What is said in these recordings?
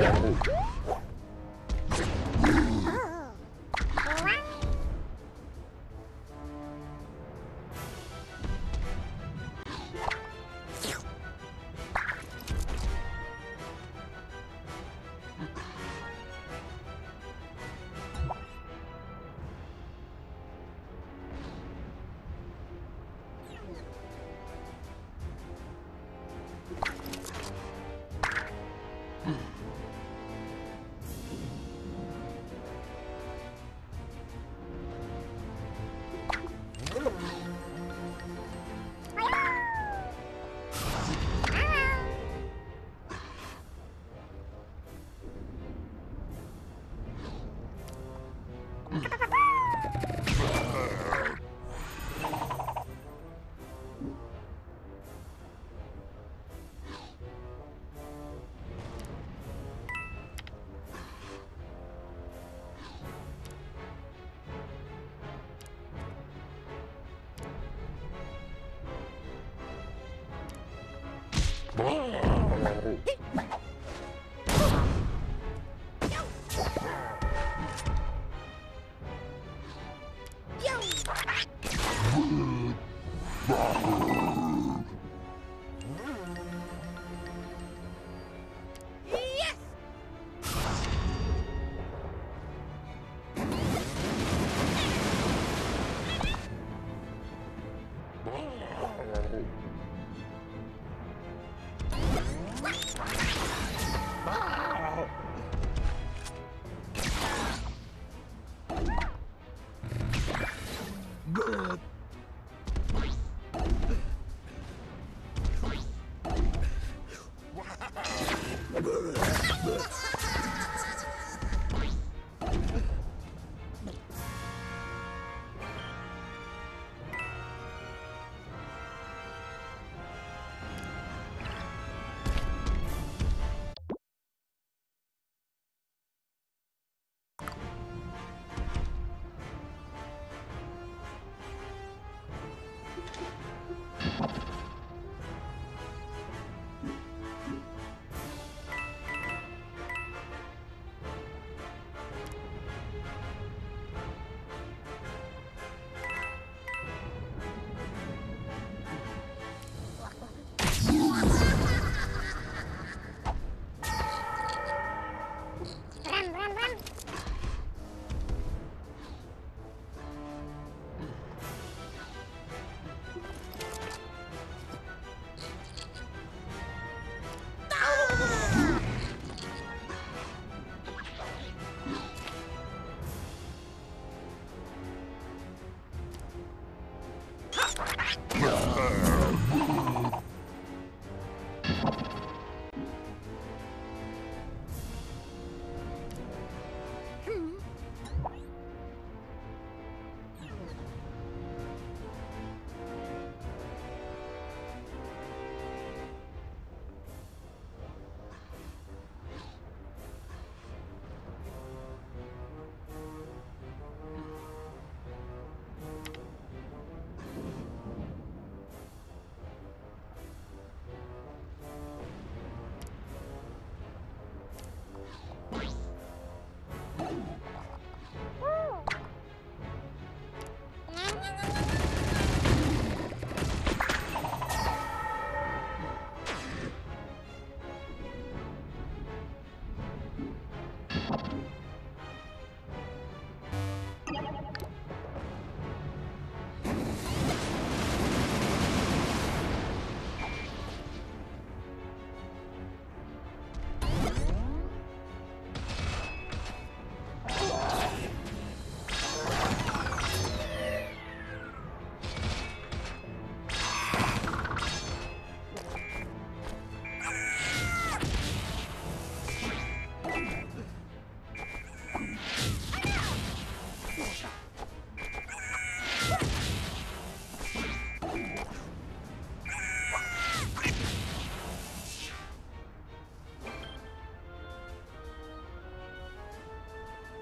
Oh.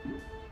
Mm-hmm.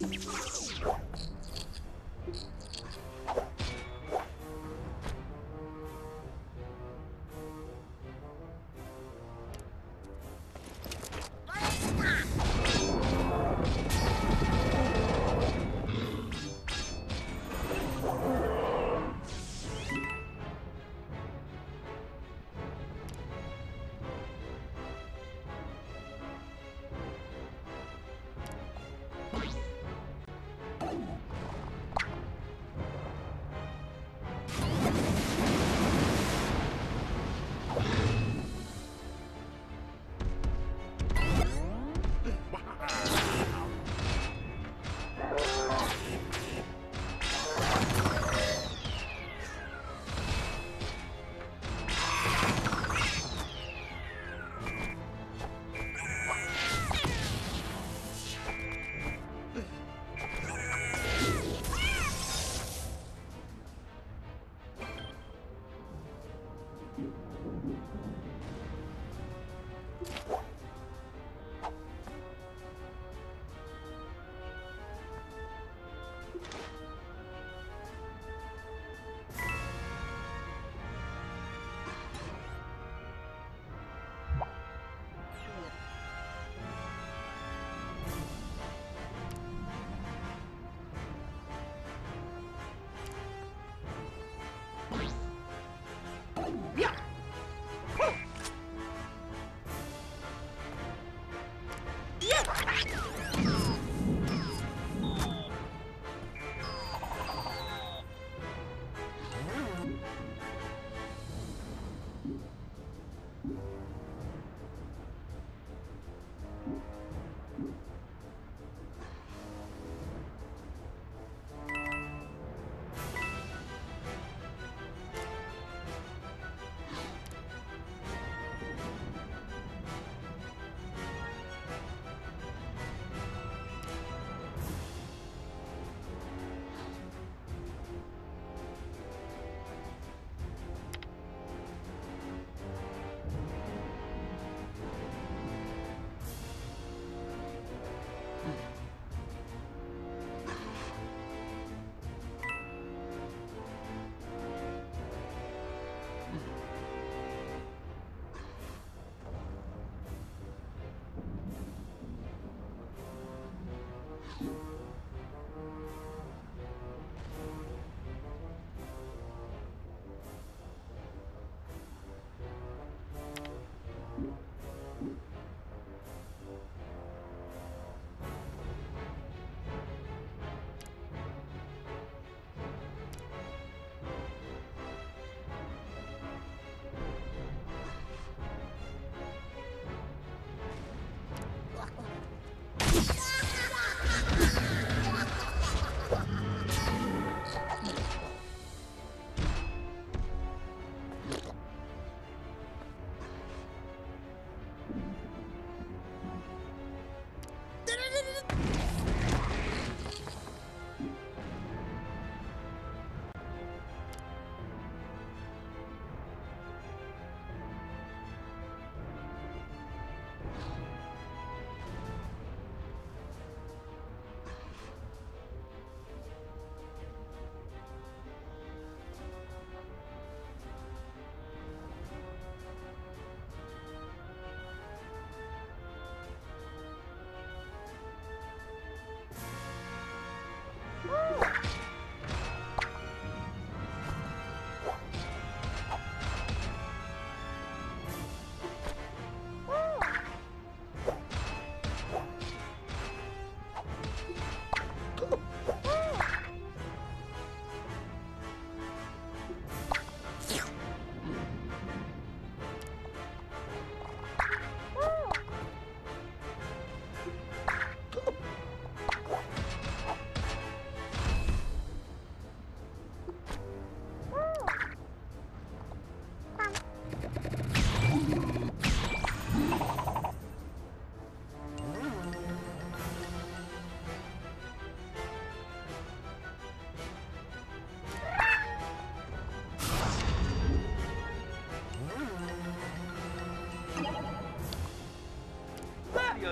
you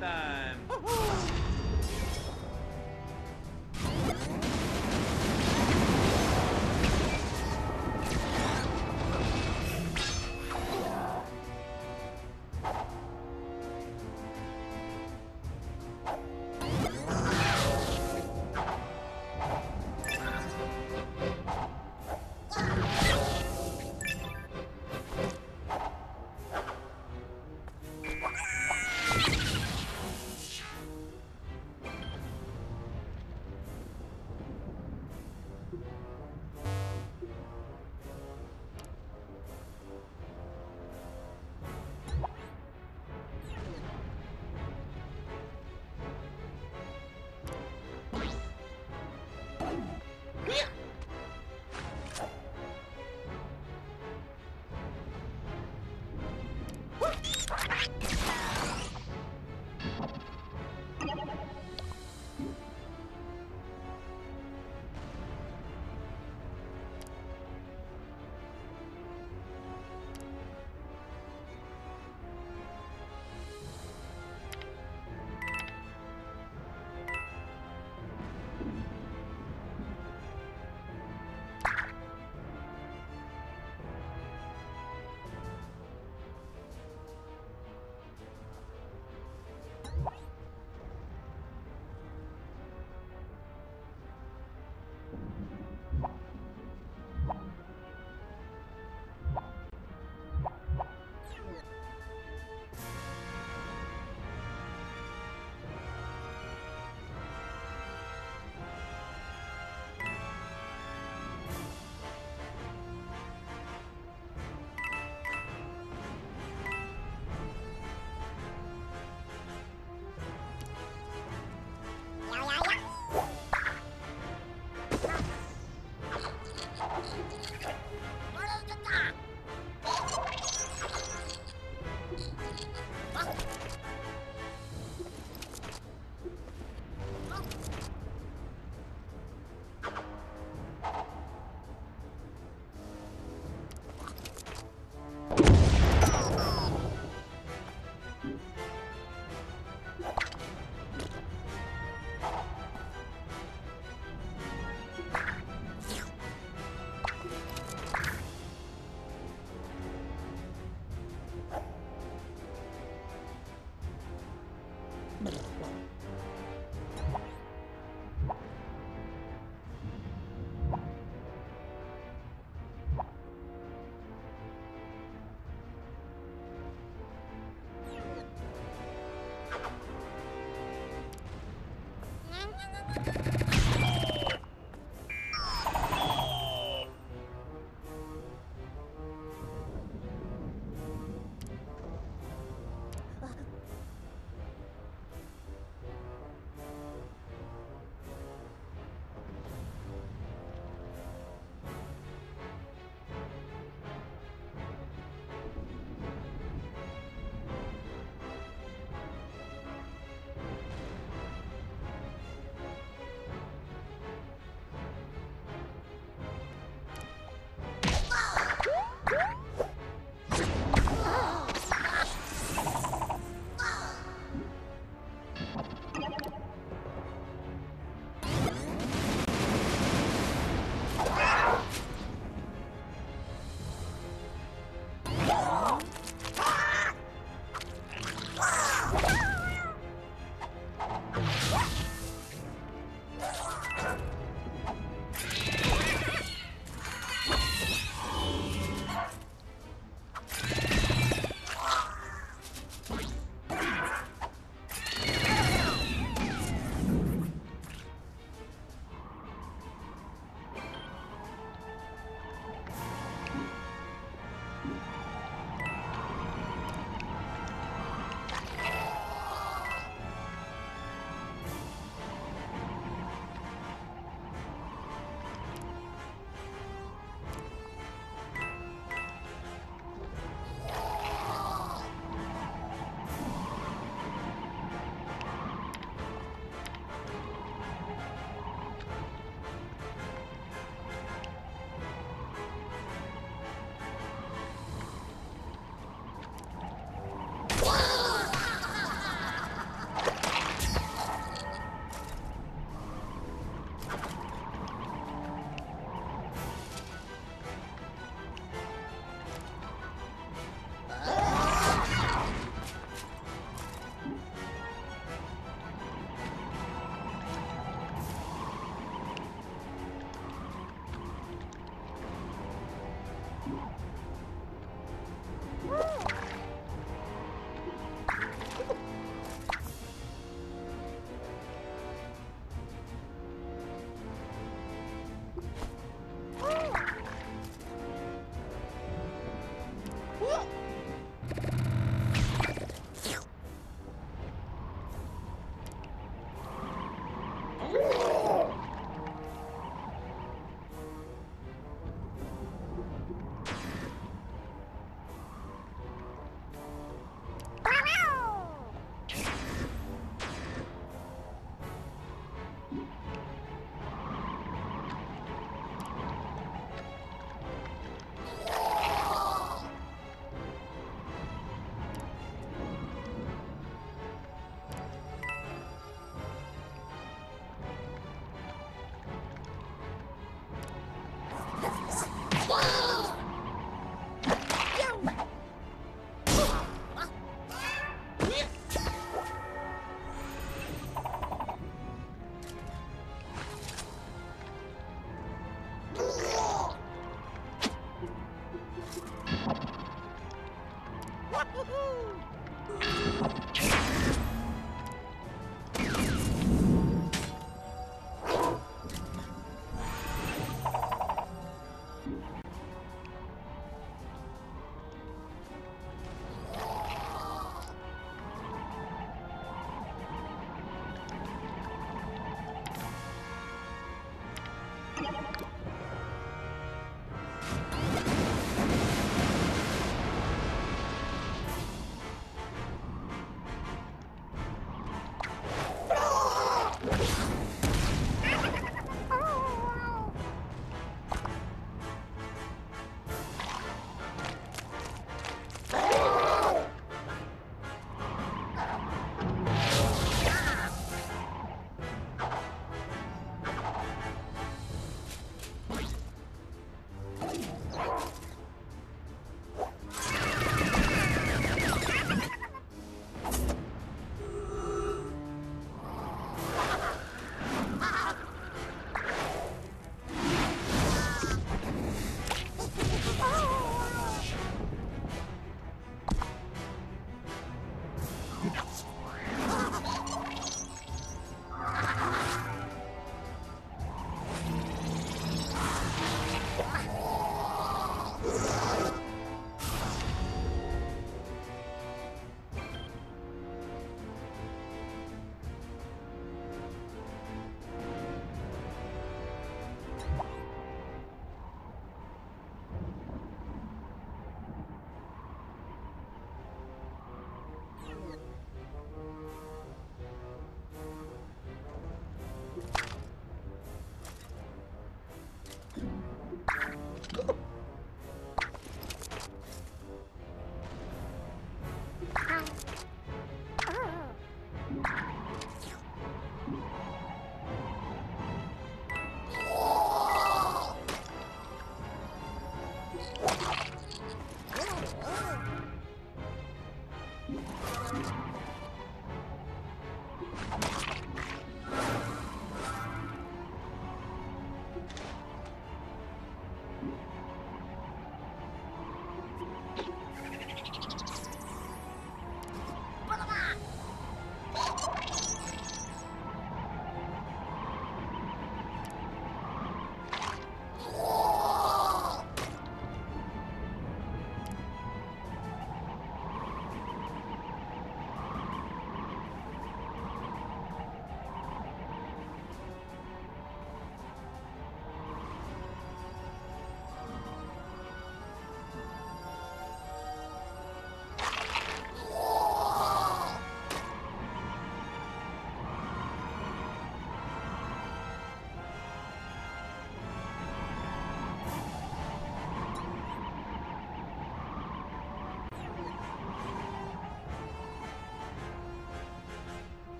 带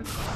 time.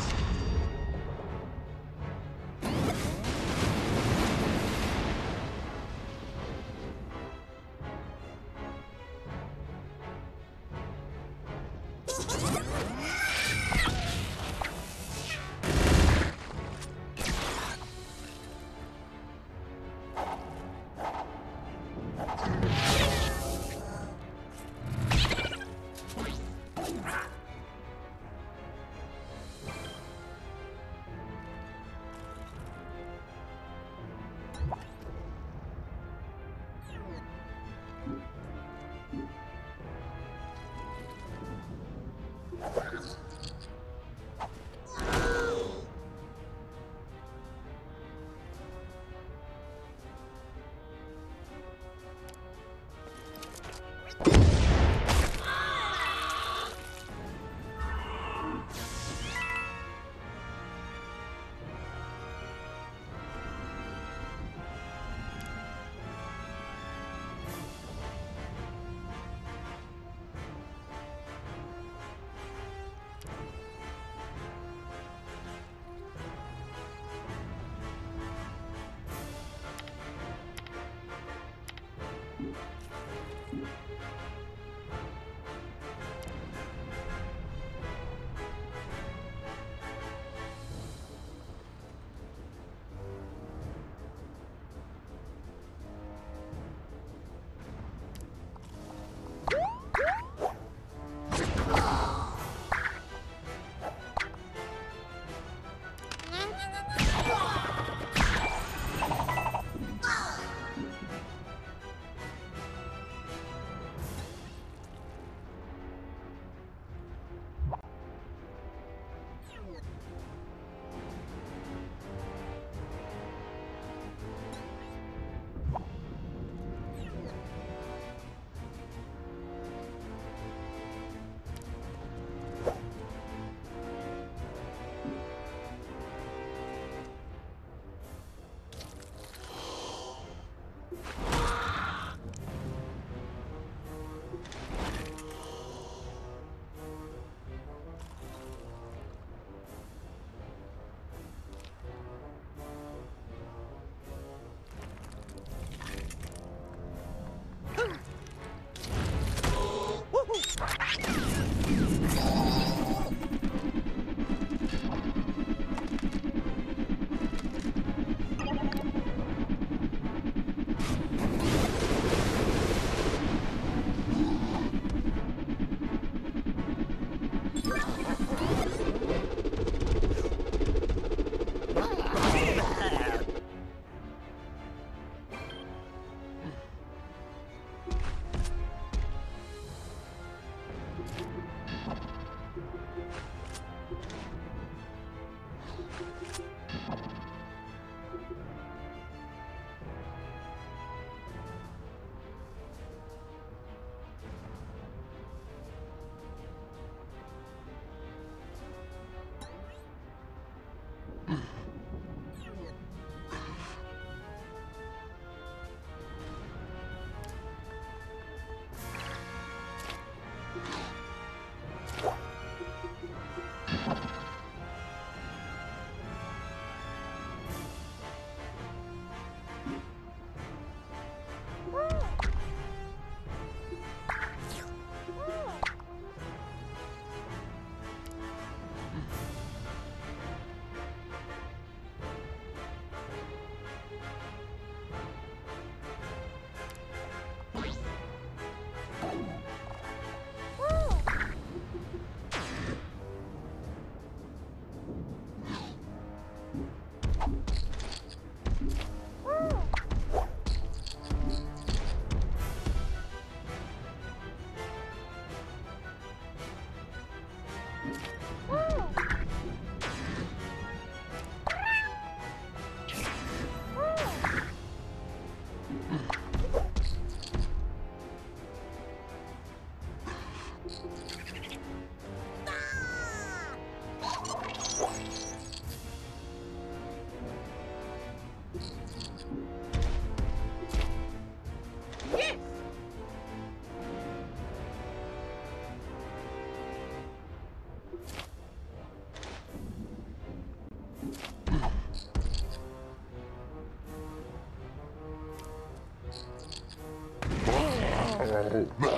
no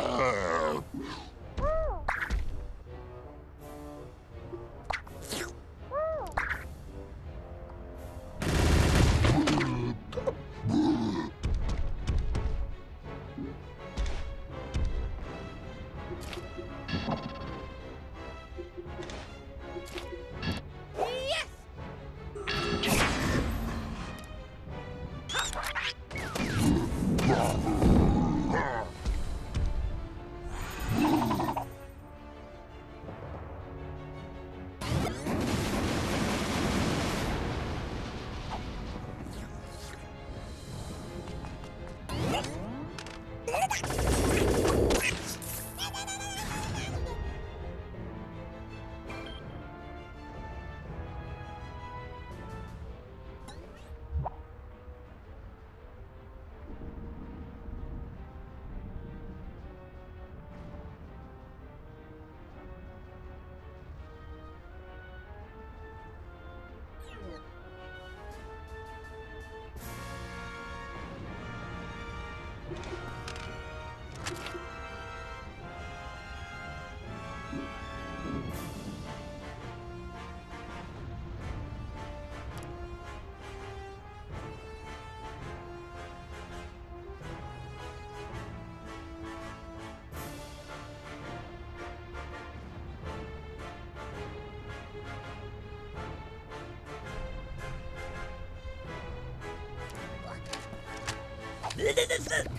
Neredesiniz?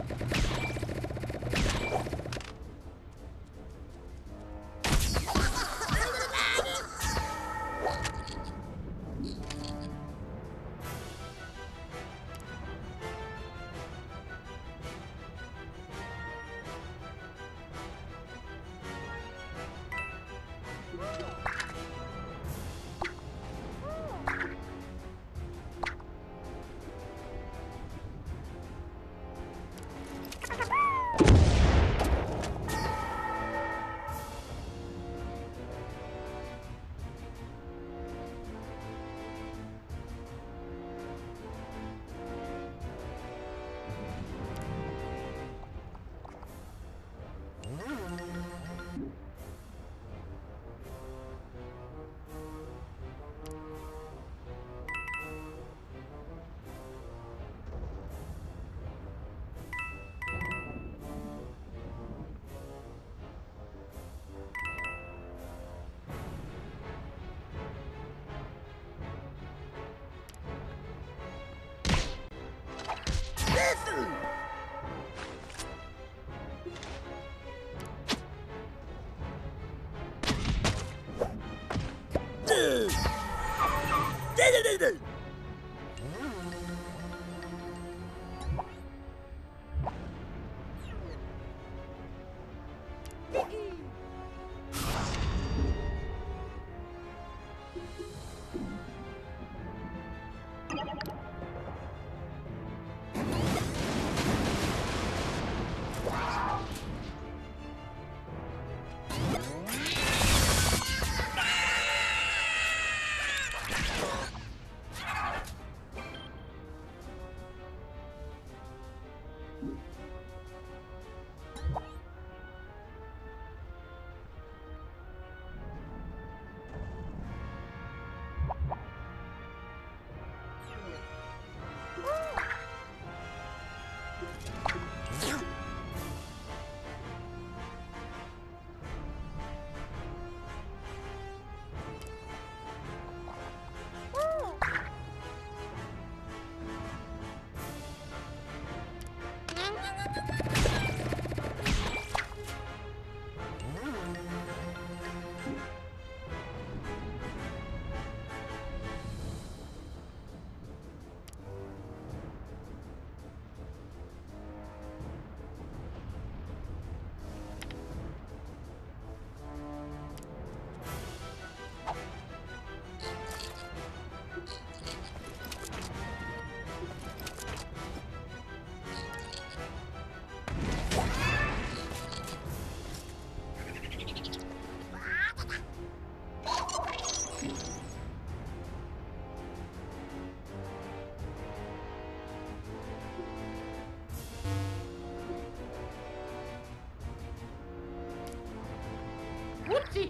Whoopsie!